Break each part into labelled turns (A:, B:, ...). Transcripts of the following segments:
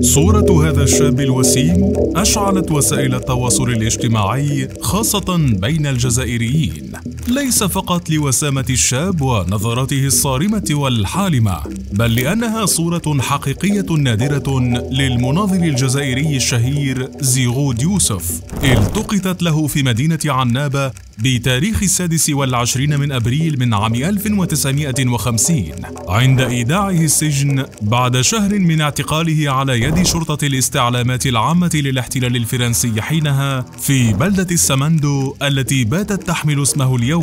A: صورة هذا الشاب الوسيم أشعلت وسائل التواصل الاجتماعي خاصة بين الجزائريين. ليس فقط لوسامة الشاب ونظراته الصارمة والحالمة بل لأنها صورة حقيقية نادرة للمناضل الجزائري الشهير زيغود يوسف. التقطت له في مدينة عنابة بتاريخ السادس والعشرين من أبريل من عام 1950 عند إيداعه السجن بعد شهر من اعتقاله على يد شرطة الاستعلامات العامة للاحتلال الفرنسي حينها في بلدة السمندو التي باتت تحمل اسمه اليوم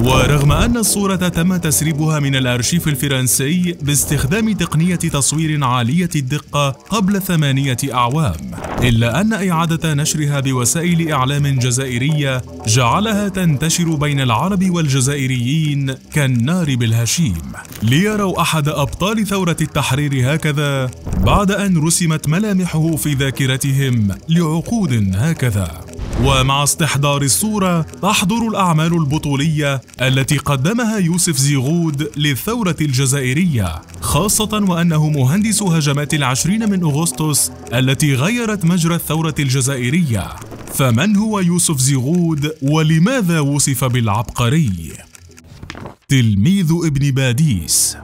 A: ورغم أن الصورة تم تسريبها من الأرشيف الفرنسي باستخدام تقنية تصوير عالية الدقة قبل ثمانية أعوام إلا أن إعادة نشرها بوسائل إعلام جزائرية جعلها تنتشر بين العرب والجزائريين كالنار بالهشيم. ليروا أحد أبطال ثورة التحرير هكذا بعد أن رسمت ملامحه في ذاكرتهم لعقود هكذا. ومع استحضار الصورة تحضر الأعمال البطولية التي قدمها يوسف زيغود للثورة الجزائرية خاصة وأنه مهندس هجمات العشرين من أغسطس التي غيرت مجرى الثورة الجزائرية فمن هو يوسف زيغود ولماذا وصف بالعبقري؟ تلميذ ابن باديس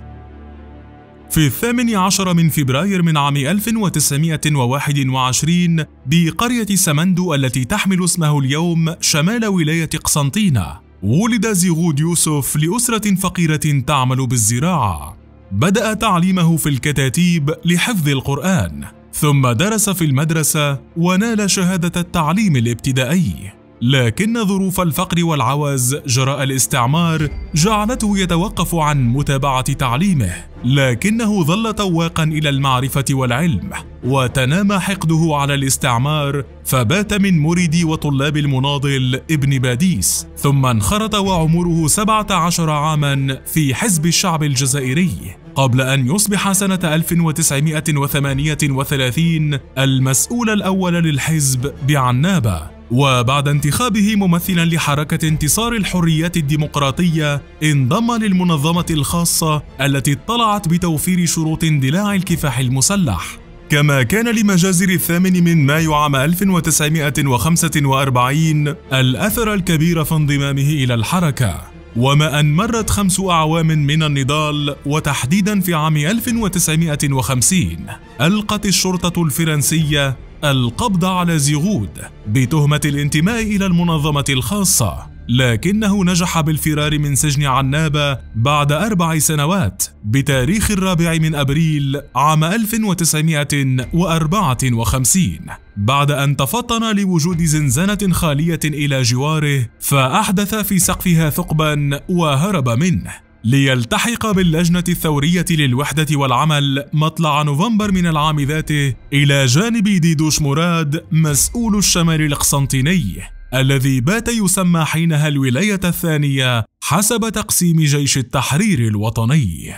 A: في الثامن عشر من فبراير من عام 1921 بقرية سمندو التي تحمل اسمه اليوم شمال ولاية قسنطينة. ولد زيغود يوسف لأسرة فقيرة تعمل بالزراعة. بدأ تعليمه في الكتاتيب لحفظ القرآن ثم درس في المدرسة ونال شهادة التعليم الابتدائي. لكن ظروف الفقر والعوز جراء الاستعمار جعلته يتوقف عن متابعة تعليمه، لكنه ظل تواقا إلى المعرفة والعلم، وتنام حقده على الاستعمار فبات من مريدي وطلاب المناضل ابن باديس، ثم انخرط وعمره 17 عاما في حزب الشعب الجزائري، قبل أن يصبح سنة 1938 المسؤول الأول للحزب بعنابة. وبعد انتخابه ممثلا لحركة انتصار الحريات الديمقراطية انضم للمنظمة الخاصة التي اطلعت بتوفير شروط اندلاع الكفاح المسلح. كما كان لمجازر الثامن من مايو عام 1945 الأثر الكبير في انضمامه إلى الحركة. وما أن مرت خمس أعوام من النضال وتحديدا في عام 1950 ألقت الشرطة الفرنسية القبض على زيغود بتهمة الانتماء إلى المنظمة الخاصة لكنه نجح بالفرار من سجن عنابة بعد أربع سنوات بتاريخ الرابع من أبريل عام 1954 بعد أن تفطن لوجود زنزانة خالية إلى جواره فأحدث في سقفها ثقبا وهرب منه. ليلتحق باللجنة الثورية للوحدة والعمل مطلع نوفمبر من العام ذاته إلى جانب ديدوش مراد مسؤول الشمال القسنطيني الذي بات يسمى حينها الولاية الثانية حسب تقسيم جيش التحرير الوطني.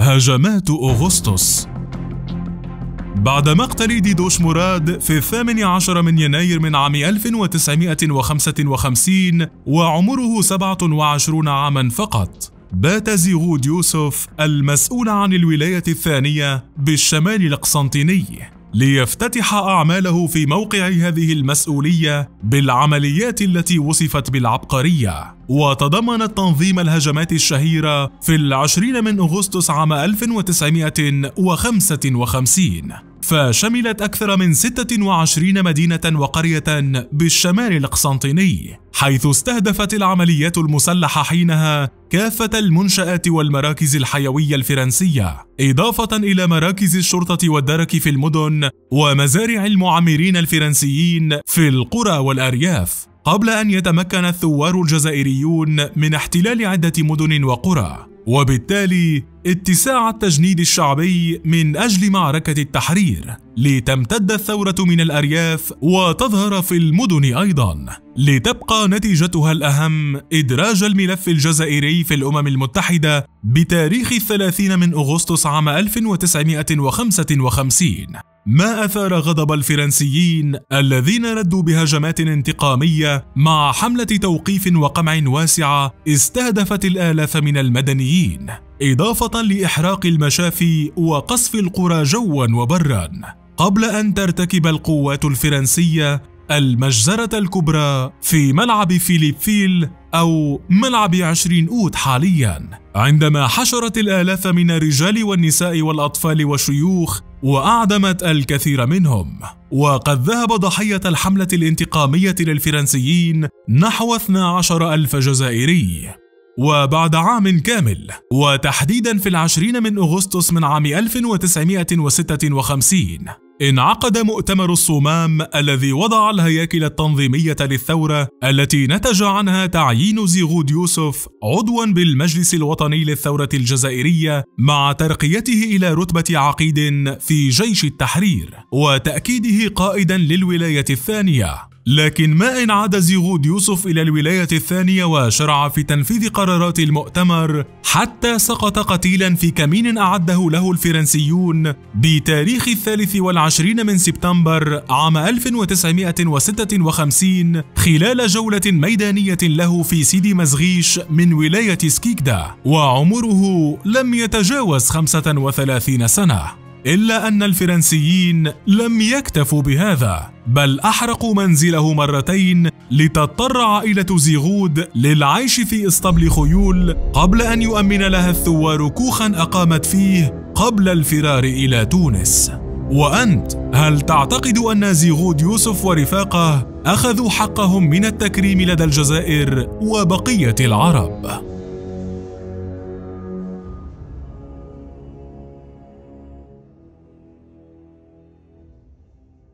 A: هجمات أغسطس بعد مقتل ديدوش مراد في الثامن عشر من يناير من عام 1955 وعمره 27 عاما فقط بات زيغود يوسف المسؤول عن الولاية الثانية بالشمال القسنطيني ليفتتح أعماله في موقع هذه المسؤولية بالعمليات التي وصفت بالعبقرية. وتضمنت تنظيم الهجمات الشهيرة في العشرين من أغسطس عام 1955 فشملت أكثر من 26 مدينة وقرية بالشمال القسنطيني حيث استهدفت العمليات المسلحة حينها كافة المنشآت والمراكز الحيوية الفرنسية إضافة إلى مراكز الشرطة والدرك في المدن ومزارع المعمرين الفرنسيين في القرى والأرياف قبل أن يتمكن الثوار الجزائريون من احتلال عدة مدن وقرى. وبالتالي اتساع التجنيد الشعبي من أجل معركة التحرير لتمتد الثورة من الأرياف وتظهر في المدن أيضا لتبقى نتيجتها الأهم إدراج الملف الجزائري في الأمم المتحدة بتاريخ الثلاثين من أغسطس عام 1955 ما أثار غضب الفرنسيين الذين ردوا بهجمات انتقامية مع حملة توقيف وقمع واسعة استهدفت الآلاف من المدنيين إضافة لإحراق المشافي وقصف القرى جوا وبرا. قبل أن ترتكب القوات الفرنسية المجزرة الكبرى في ملعب فيليب فيل أو ملعب عشرين أوت حاليا. عندما حشرت الآلاف من الرجال والنساء والأطفال والشيوخ وأعدمت الكثير منهم. وقد ذهب ضحية الحملة الانتقامية للفرنسيين نحو 12 ألف جزائري. وبعد عام كامل وتحديدا في العشرين من أغسطس من عام 1956 انعقد مؤتمر الصمام الذي وضع الهياكل التنظيمية للثورة التي نتج عنها تعيين زيغود يوسف عضوا بالمجلس الوطني للثورة الجزائرية مع ترقيته إلى رتبة عقيد في جيش التحرير وتأكيده قائدا للولاية الثانية. لكن ما إن عاد زيغود يوسف إلى الولاية الثانية وشرع في تنفيذ قرارات المؤتمر حتى سقط قتيلا في كمين أعده له الفرنسيون بتاريخ الثالث والعشرين من سبتمبر عام 1956 خلال جولة ميدانية له في سيدي مزغيش من ولاية سكيكدا وعمره لم يتجاوز 35 سنة. إلا أن الفرنسيين لم يكتفوا بهذا بل أحرقوا منزله مرتين لتضطر عائلة زيغود للعيش في إسطبل خيول قبل أن يؤمن لها الثوار كوخا أقامت فيه قبل الفرار إلى تونس وأنت هل تعتقد أن زيغود يوسف ورفاقه أخذوا حقهم من التكريم لدى الجزائر وبقية العرب؟